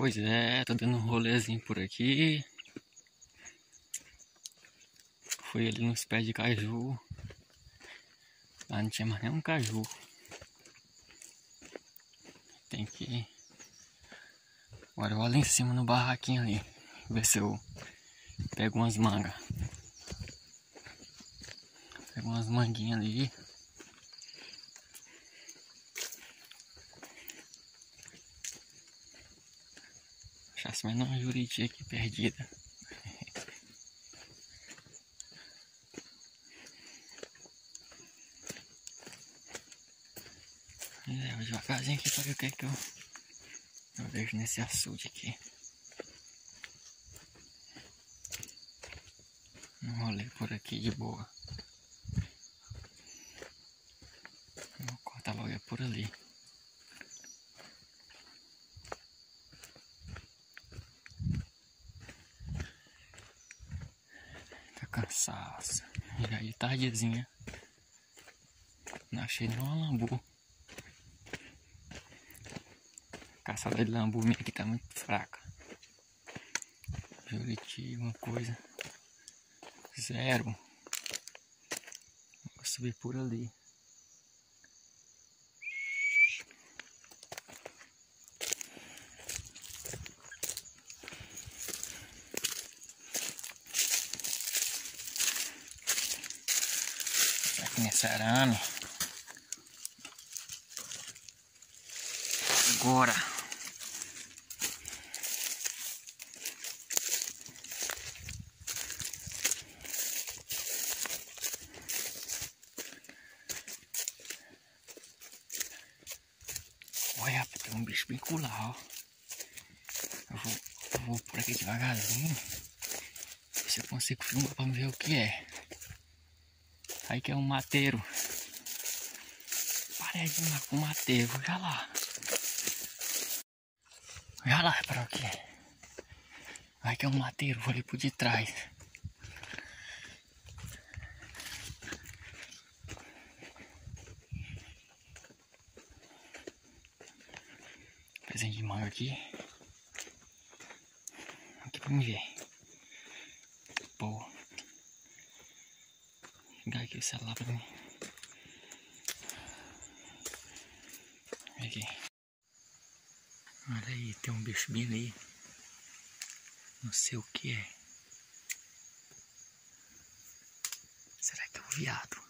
Pois é, tô dando um rolezinho por aqui. Fui ali nos pés de caju. Lá não tinha mais nenhum caju. Tem que. Agora eu vou em cima no barraquinho ali. Ver se eu pego umas mangas. Pego umas manguinhas ali. Achasse mais uma juriti aqui perdida. É, vou devagarzinho aqui para ver o que é que eu, eu vejo nesse açude aqui. Um rolê por aqui de boa. Vou cortar logo é por ali. Cansaço. E aí tardezinha. Não achei nenhuma lambu. caçada de lambu minha aqui tá muito fraca. Juriti, uma coisa. Zero. Vou subir por ali. Aqui nesse arame. Agora. Olha, tem um bicho bem colar, ó. Eu vou, eu vou por aqui devagarzinho. Se eu consigo filmar pra ver o que é. Aí que é um mateiro. Parece um mateiro, olha lá. Olha lá para o é. Aí que é um mateiro, vou ali por de trás. Pezinho de manga aqui. Aqui pra me ver. Boa. Aqui o celular pra mim. Aqui. Olha aí, tem um bicho bem ali. Não sei o que é. Será que é um viado?